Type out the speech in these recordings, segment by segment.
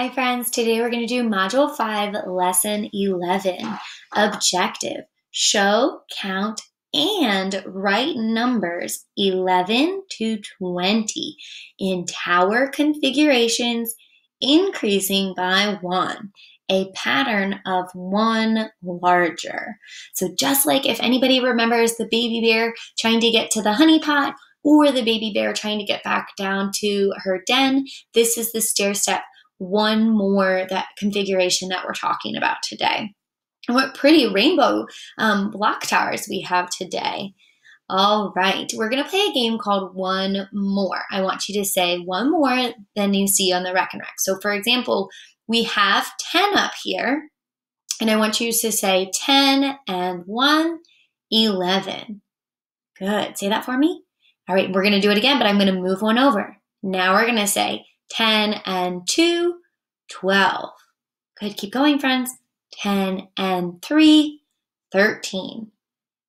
Hi friends, today we're going to do Module 5, Lesson 11, Objective. Show, count, and write numbers 11 to 20 in tower configurations increasing by one, a pattern of one larger. So just like if anybody remembers the baby bear trying to get to the honey pot or the baby bear trying to get back down to her den, this is the stair step one more that configuration that we're talking about today. And what pretty rainbow um, block towers we have today. All right, we're going to play a game called One More. I want you to say one more than you see on the Rekenrek. So, for example, we have 10 up here, and I want you to say 10 and 1, 11. Good. Say that for me. All right, we're going to do it again, but I'm going to move one over. Now we're going to say 10 and 2, 12. Good, keep going, friends. 10 and 3, 13.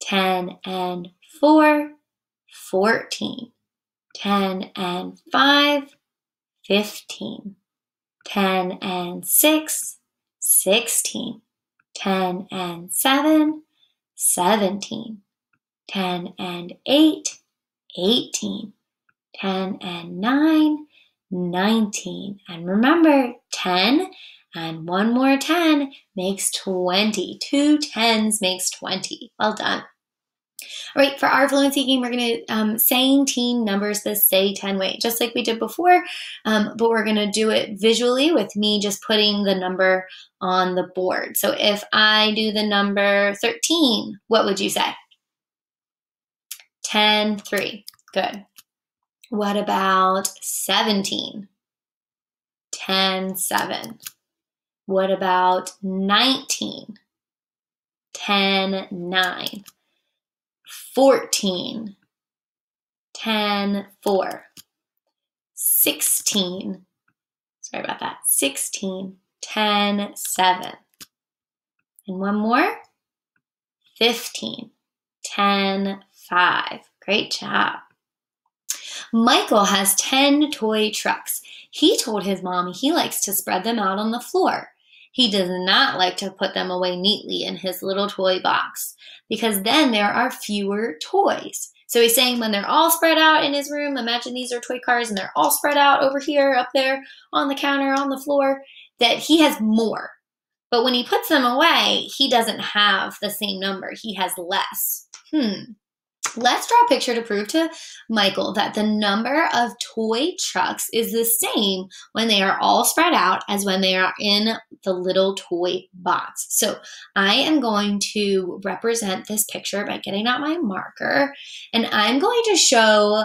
10 and 4, 14. 10 and 5, 15. 10 and 6, 16. 10 and 7, 17. 10 and 8, 18. 10 and 9, 19. And remember, 10 and one more 10 makes 20. Two tens makes 20. Well done. All right, for our fluency game, we're going to um, saying teen numbers the say 10 way, just like we did before, um, but we're going to do it visually with me just putting the number on the board. So if I do the number 13, what would you say? 10, 3. Good. What about 17? 10, 7. What about 19? 10, 9. 14. 10, 4. 16. Sorry about that. 16. 10, 7. And one more. 15. 10, 5. Great job. Michael has 10 toy trucks. He told his mom he likes to spread them out on the floor. He does not like to put them away neatly in his little toy box because then there are fewer toys. So he's saying when they're all spread out in his room, imagine these are toy cars and they're all spread out over here, up there, on the counter, on the floor, that he has more. But when he puts them away, he doesn't have the same number. He has less. Hmm. Let's draw a picture to prove to Michael that the number of toy trucks is the same when they are all spread out as when they are in the little toy box. So I am going to represent this picture by getting out my marker and I'm going to show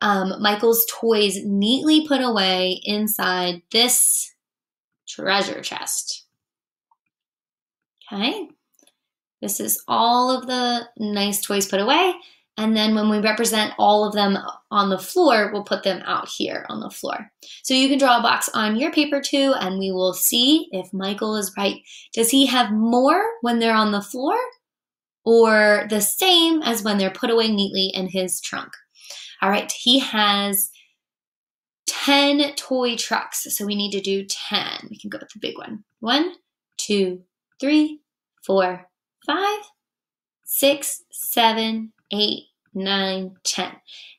um, Michael's toys neatly put away inside this treasure chest. Okay. This is all of the nice toys put away. And then when we represent all of them on the floor, we'll put them out here on the floor. So you can draw a box on your paper too, and we will see if Michael is right. Does he have more when they're on the floor or the same as when they're put away neatly in his trunk? All right, he has 10 toy trucks. So we need to do 10. We can go with the big one. One, two, three, four, five, six, seven, eight, nine, 10.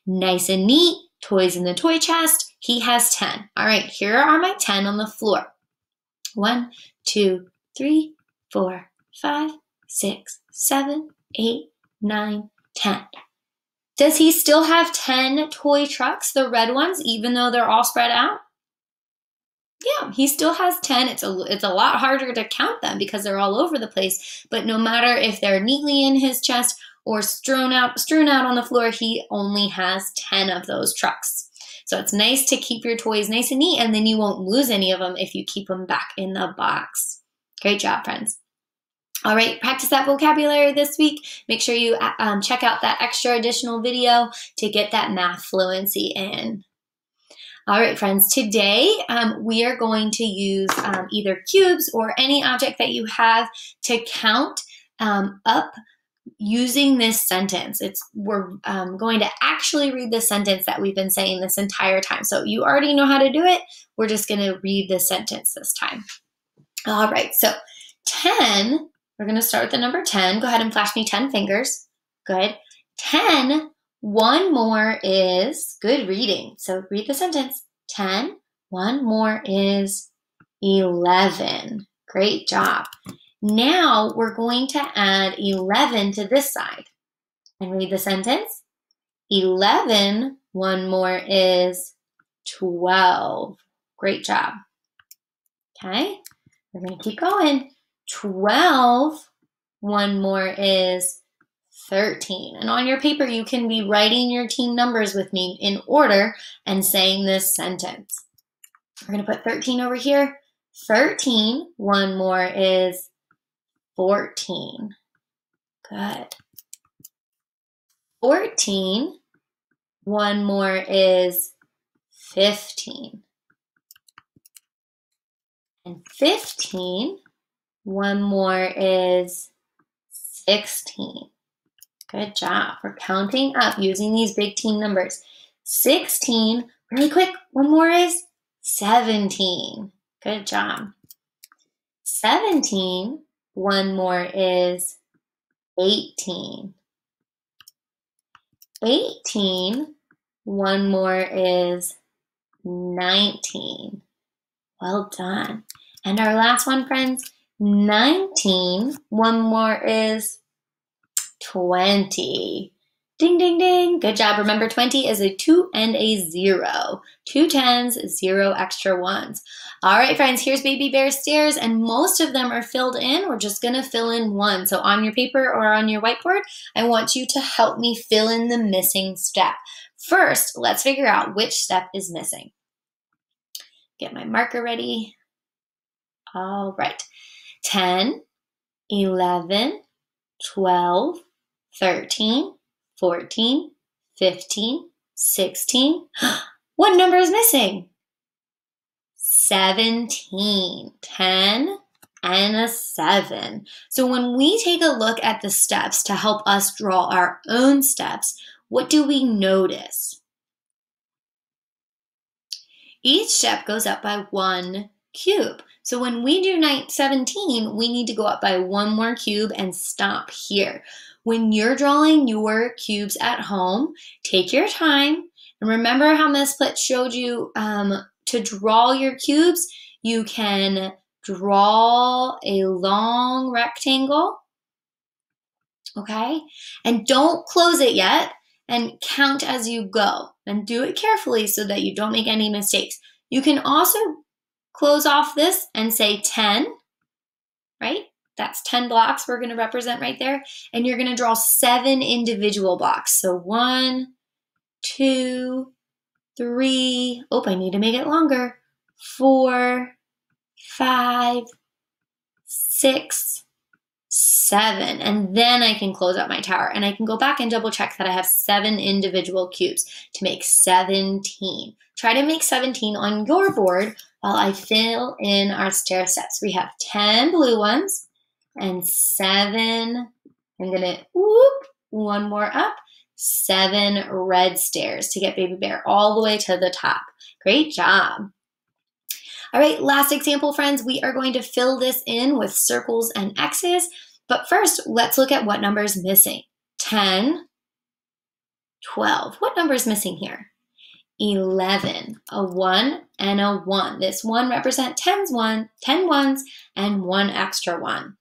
Nice and neat. Toys in the toy chest. He has 10. All right, here are my 10 on the floor. One, two, three, four, five, six, seven, eight, nine, 10. Does he still have 10 toy trucks, the red ones, even though they're all spread out? Yeah, he still has 10. It's a it's a lot harder to count them because they're all over the place, but no matter if they're neatly in his chest or strewn out, strewn out on the floor, he only has 10 of those trucks. So it's nice to keep your toys nice and neat, and then you won't lose any of them if you keep them back in the box. Great job, friends. All right, practice that vocabulary this week. Make sure you um, check out that extra additional video to get that math fluency in. All right, friends, today um, we are going to use um, either cubes or any object that you have to count um, up using this sentence. It's we're um, going to actually read the sentence that we've been saying this entire time. So you already know how to do it. We're just going to read the sentence this time. All right. So 10, we're going to start with the number 10. Go ahead and flash me 10 fingers. Good. 10, one more is good reading. So read the sentence. 10, one more is 11. Great job. Now we're going to add 11 to this side and read the sentence. 11, one more is 12. Great job. Okay, we're going to keep going. 12, one more is 13. And on your paper, you can be writing your teen numbers with me in order and saying this sentence. We're going to put 13 over here. 13, one more is 14. Good. 14. One more is 15. And 15. One more is 16. Good job. We're counting up using these big teen numbers. 16. Really quick. One more is 17. Good job. 17 one more is 18. 18. One more is 19. Well done. And our last one, friends, 19. One more is 20. Ding, ding, ding. Good job. Remember, 20 is a 2 and a 0. Two tens, zero extra ones. All right, friends, here's Baby Bear stairs, and most of them are filled in. We're just going to fill in one. So on your paper or on your whiteboard, I want you to help me fill in the missing step. First, let's figure out which step is missing. Get my marker ready. All right. 10, 11, 12, 13, 14, 15, 16. what number is missing? 17, 10, and a 7. So when we take a look at the steps to help us draw our own steps, what do we notice? Each step goes up by one cube. So when we do 17, we need to go up by one more cube and stop here. When you're drawing your cubes at home, take your time. And remember how Miss Plitt showed you um, to draw your cubes? You can draw a long rectangle, okay? And don't close it yet and count as you go. And do it carefully so that you don't make any mistakes. You can also close off this and say 10, right? That's 10 blocks we're going to represent right there. And you're going to draw seven individual blocks. So one, two, three. Oh, I need to make it longer. Four, five, six, seven. And then I can close out my tower. And I can go back and double check that I have seven individual cubes to make 17. Try to make 17 on your board while I fill in our stair steps. We have 10 blue ones, and seven. I'm gonna whoop one more up. Seven red stairs to get baby bear all the way to the top. Great job. All right, last example, friends. We are going to fill this in with circles and X's. But first, let's look at what number is missing. 10, 12. What number is missing here? 11, a 1 and a 1. This 1 represent tens one, 10 ones and one extra one.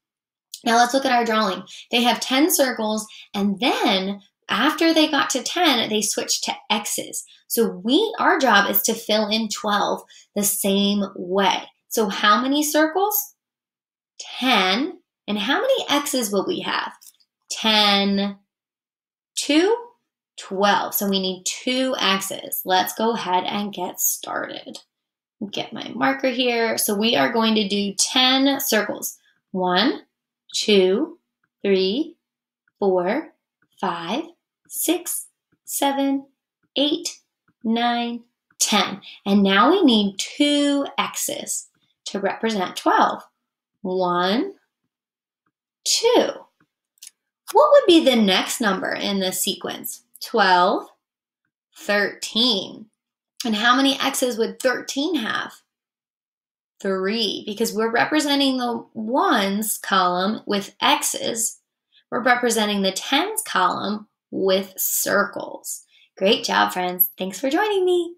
Now let's look at our drawing. They have 10 circles and then after they got to 10, they switched to X's. So we, our job is to fill in 12 the same way. So how many circles? 10. And how many X's will we have? 10, 2, 12. So we need two X's. Let's go ahead and get started. Get my marker here. So we are going to do 10 circles. One, two, three, four, five, six, seven, eight, nine, ten. And now we need two X's to represent 12. One, two. What would be the next number in this sequence? 12, 13. And how many X's would 13 have? Three, because we're representing the ones column with X's. We're representing the tens column with circles. Great job, friends. Thanks for joining me.